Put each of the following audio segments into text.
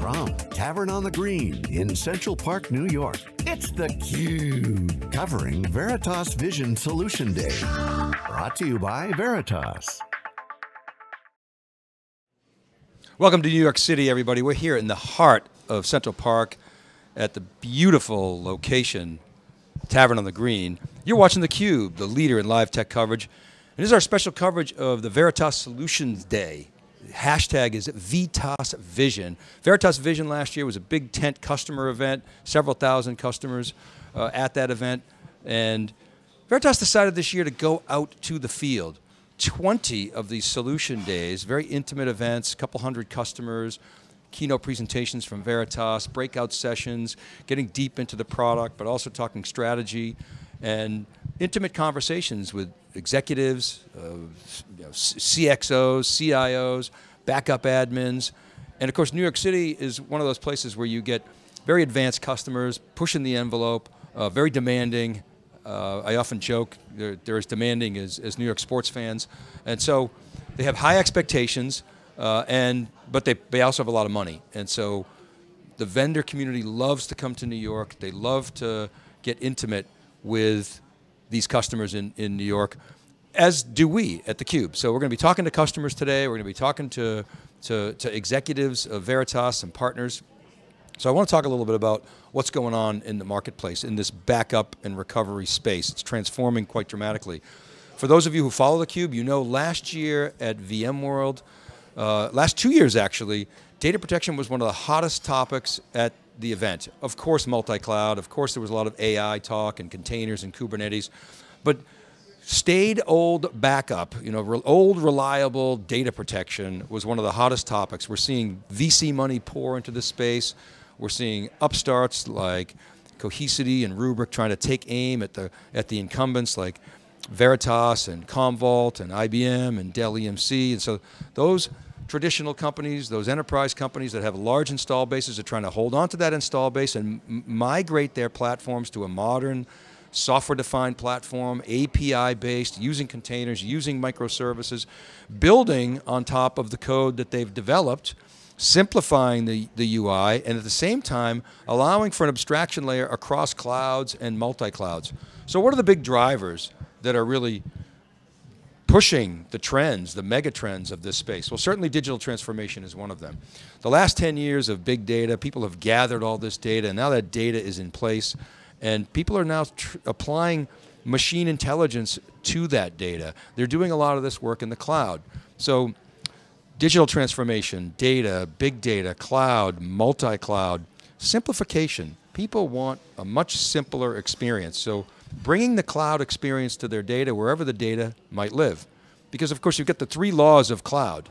From Tavern on the Green in Central Park, New York, it's theCUBE, covering Veritas Vision Solution Day. Brought to you by Veritas. Welcome to New York City, everybody. We're here in the heart of Central Park at the beautiful location, Tavern on the Green. You're watching theCUBE, the leader in live tech coverage. And this is our special coverage of the Veritas Solutions Day hashtag is Vitas Vision. Veritas Vision last year was a big tent customer event, several thousand customers uh, at that event. And Veritas decided this year to go out to the field. 20 of these solution days, very intimate events, a couple hundred customers, keynote presentations from Veritas, breakout sessions, getting deep into the product, but also talking strategy and intimate conversations with executives, uh, you know, CXOs, CIOs, backup admins. And of course, New York City is one of those places where you get very advanced customers, pushing the envelope, uh, very demanding. Uh, I often joke, they're, they're as demanding as, as, New York sports fans. And so they have high expectations, uh, and but they, they also have a lot of money. And so the vendor community loves to come to New York. They love to get intimate with these customers in, in New York, as do we at theCUBE. So we're going to be talking to customers today, we're going to be talking to, to, to executives of Veritas and partners. So I want to talk a little bit about what's going on in the marketplace, in this backup and recovery space. It's transforming quite dramatically. For those of you who follow theCUBE, you know last year at VMworld, uh, last two years actually, data protection was one of the hottest topics at the event. Of course, multi-cloud. Of course, there was a lot of AI talk and containers and Kubernetes, but staid old backup, you know, re old reliable data protection was one of the hottest topics. We're seeing VC money pour into this space. We're seeing upstarts like Cohesity and Rubrik trying to take aim at the at the incumbents like Veritas and Commvault and IBM and Dell EMC, and so those traditional companies, those enterprise companies that have large install bases are trying to hold on to that install base and migrate their platforms to a modern software-defined platform, API-based, using containers, using microservices, building on top of the code that they've developed, simplifying the, the UI, and at the same time, allowing for an abstraction layer across clouds and multi-clouds. So what are the big drivers that are really pushing the trends, the mega trends of this space? Well, certainly digital transformation is one of them. The last 10 years of big data, people have gathered all this data, and now that data is in place, and people are now applying machine intelligence to that data. They're doing a lot of this work in the cloud. So digital transformation, data, big data, cloud, multi-cloud, simplification. People want a much simpler experience. So bringing the cloud experience to their data wherever the data might live. Because of course you've got the three laws of cloud.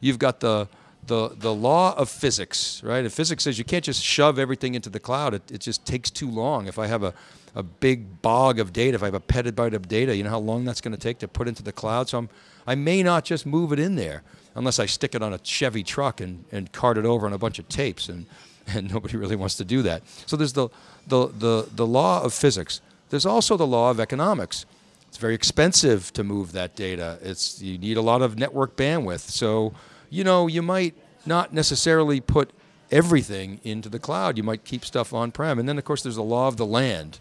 You've got the, the, the law of physics, right? If physics says you can't just shove everything into the cloud, it, it just takes too long. If I have a, a big bog of data, if I have a petabyte of data, you know how long that's going to take to put into the cloud? So I'm, I may not just move it in there unless I stick it on a Chevy truck and, and cart it over on a bunch of tapes and, and nobody really wants to do that. So there's the, the, the, the law of physics. There's also the law of economics. It's very expensive to move that data. It's, you need a lot of network bandwidth. So, you know, you might not necessarily put everything into the cloud. You might keep stuff on-prem. And then, of course, there's the law of the land.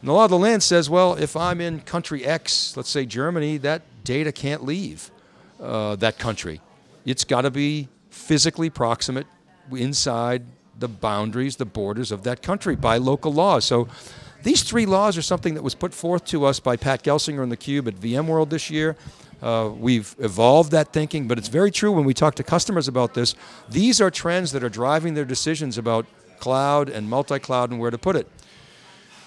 And the law of the land says, well, if I'm in country X, let's say Germany, that data can't leave uh, that country. It's got to be physically proximate inside the boundaries, the borders of that country by local law. So these three laws are something that was put forth to us by Pat Gelsinger and theCUBE at VMworld this year. Uh, we've evolved that thinking, but it's very true when we talk to customers about this. These are trends that are driving their decisions about cloud and multi-cloud and where to put it.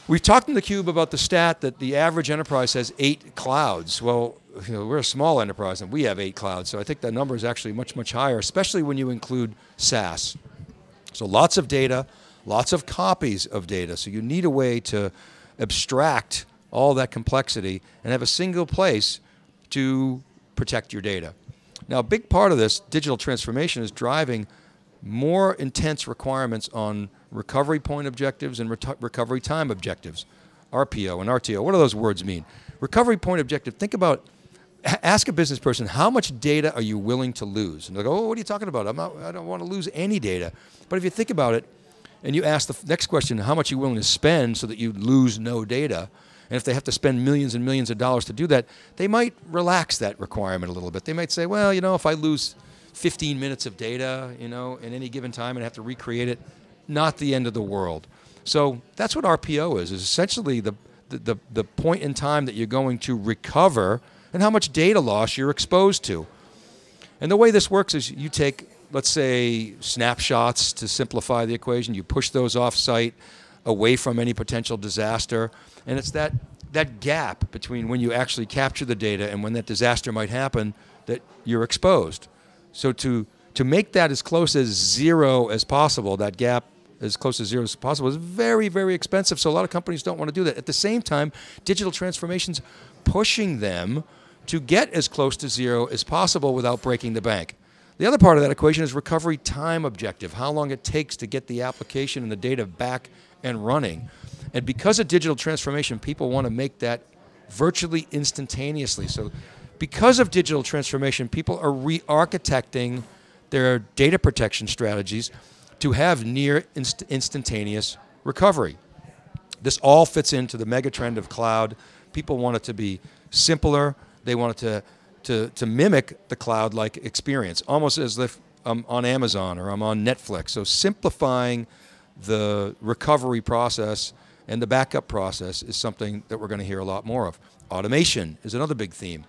We've talked in theCUBE about the stat that the average enterprise has eight clouds. Well, you know, we're a small enterprise and we have eight clouds, so I think that number is actually much, much higher, especially when you include SaaS. So lots of data, lots of copies of data. So you need a way to abstract all that complexity and have a single place to protect your data. Now, a big part of this digital transformation is driving more intense requirements on recovery point objectives and recovery time objectives. RPO and RTO, what do those words mean? Recovery point objective, think about ask a business person how much data are you willing to lose and they go oh what are you talking about I'm not, i don't want to lose any data but if you think about it and you ask the next question how much are you willing to spend so that you lose no data? And if they have to spend millions and millions of dollars to do that they might relax that requirement a little bit. They might say well you know if i lose 15 minutes of data you know in any given time and have to recreate it not the end of the world. So that's what rpo is is essentially the the, the, the point in time that you're going to recover and how much data loss you're exposed to. And the way this works is you take, let's say, snapshots to simplify the equation, you push those off site away from any potential disaster, and it's that, that gap between when you actually capture the data and when that disaster might happen that you're exposed. So to, to make that as close as zero as possible, that gap as close to zero as possible is very, very expensive. So a lot of companies don't want to do that. At the same time, digital transformation's pushing them to get as close to zero as possible without breaking the bank. The other part of that equation is recovery time objective, how long it takes to get the application and the data back and running. And because of digital transformation, people want to make that virtually instantaneously. So because of digital transformation, people are re-architecting their data protection strategies to have near inst instantaneous recovery. This all fits into the mega trend of cloud. People want it to be simpler. They want it to, to, to mimic the cloud-like experience, almost as if I'm on Amazon or I'm on Netflix. So simplifying the recovery process and the backup process is something that we're going to hear a lot more of. Automation is another big theme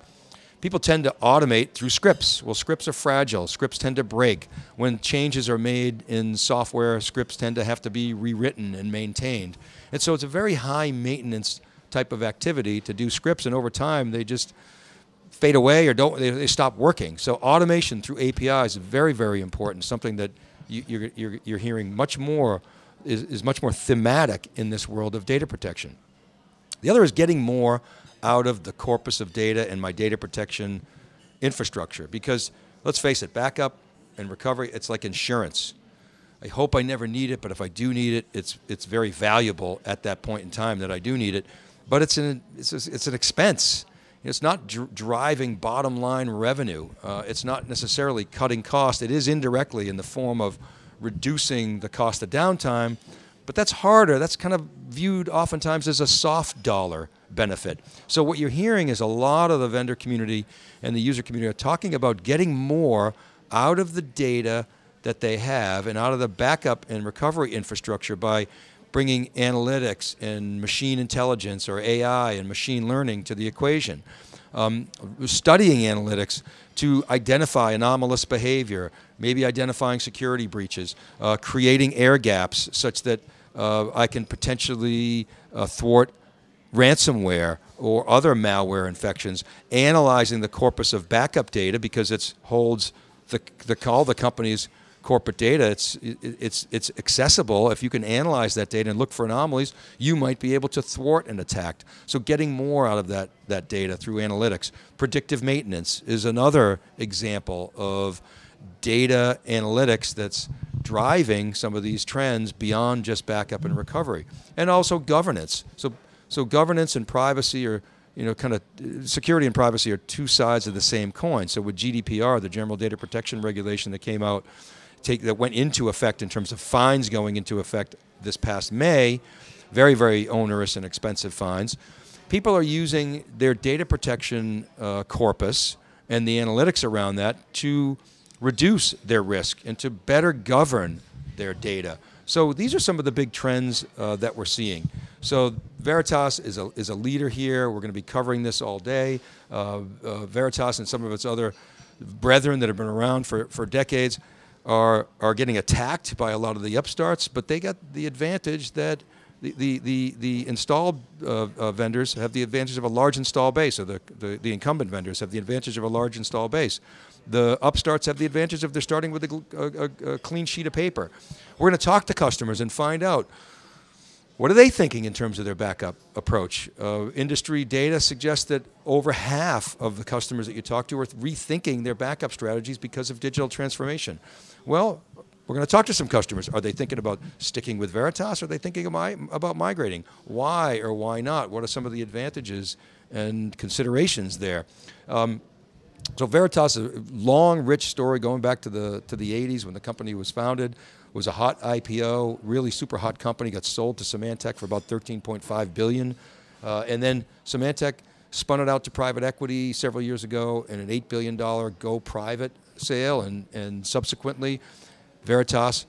people tend to automate through scripts. Well, scripts are fragile. Scripts tend to break. When changes are made in software, scripts tend to have to be rewritten and maintained. And so it's a very high maintenance type of activity to do scripts, and over time they just fade away or don't they, they stop working. So automation through APIs is very, very important. Something that you, you're, you're, you're hearing much more is, is much more thematic in this world of data protection. The other is getting more out of the corpus of data and my data protection infrastructure. Because let's face it, backup and recovery, it's like insurance. I hope I never need it, but if I do need it, it's, it's very valuable at that point in time that I do need it. But it's an, it's, it's an expense. It's not dr driving bottom line revenue. Uh, it's not necessarily cutting cost. It is indirectly in the form of reducing the cost of downtime, but that's harder. That's kind of viewed oftentimes as a soft dollar benefit. So what you're hearing is a lot of the vendor community and the user community are talking about getting more out of the data that they have and out of the backup and recovery infrastructure by bringing analytics and machine intelligence or AI and machine learning to the equation. Um, studying analytics to identify anomalous behavior, maybe identifying security breaches, uh, creating air gaps such that uh, I can potentially uh, thwart ransomware or other malware infections, analyzing the corpus of backup data because it holds the, the all the company's corporate data. It's it's it's accessible. If you can analyze that data and look for anomalies, you might be able to thwart an attack. So getting more out of that that data through analytics. Predictive maintenance is another example of data analytics that's driving some of these trends beyond just backup and recovery. And also governance. So so governance and privacy are, you know, kind of security and privacy are two sides of the same coin. So with GDPR, the General Data Protection Regulation that came out, take, that went into effect in terms of fines going into effect this past May, very, very onerous and expensive fines. People are using their data protection uh, corpus and the analytics around that to reduce their risk and to better govern their data. So these are some of the big trends uh, that we're seeing. So Veritas is a, is a leader here. We're going to be covering this all day. Uh, uh, Veritas and some of its other brethren that have been around for, for decades are, are getting attacked by a lot of the upstarts, but they got the advantage that the, the, the, the installed uh, uh, vendors have the advantage of a large install base, or the, the, the incumbent vendors have the advantage of a large install base. The upstarts have the advantage of they're starting with a, a, a clean sheet of paper. We're going to talk to customers and find out what are they thinking in terms of their backup approach? Uh, industry data suggests that over half of the customers that you talk to are rethinking their backup strategies because of digital transformation. Well, we're going to talk to some customers. Are they thinking about sticking with Veritas? Are they thinking about migrating? Why or why not? What are some of the advantages and considerations there? Um, So Veritas, a long, rich story going back to the to the 80s when the company was founded. Was a hot IPO, really super hot company. Got sold to Symantec for about 13.5 billion, uh, and then Symantec spun it out to private equity several years ago in an $8 billion go private sale, and and subsequently, Veritas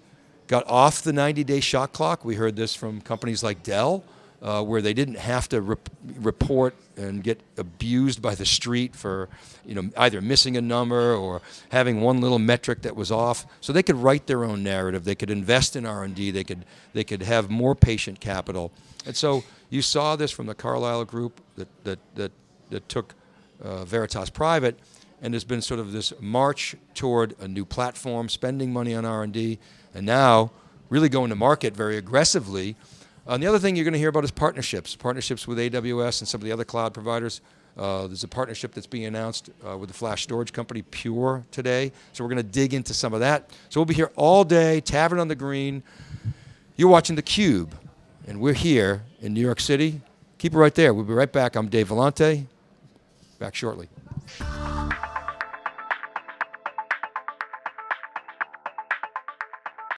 got off the 90-day shot clock. We heard this from companies like Dell uh, where they didn't have to rep- report and get abused by the street for you know either missing a number or having one little metric that was off. So they could write their own narrative. They could invest in r&d they could they could have more patient capital. And so you saw this from the carlyle group that that that, that took uh, veritas private and there's been sort of this march toward a new platform spending money on r&d and now really going to market very aggressively and the other thing you're going to hear about is partnerships, partnerships with AWS and some of the other cloud providers. Uh, there's a partnership that's being announced uh, with the flash storage company Pure today. So we're going to dig into some of that. So we'll be here all day, Tavern on the Green. You're watching theCUBE, and we're here in New York City. Keep it right there. We'll be right back. I'm Dave Vellante. Back shortly.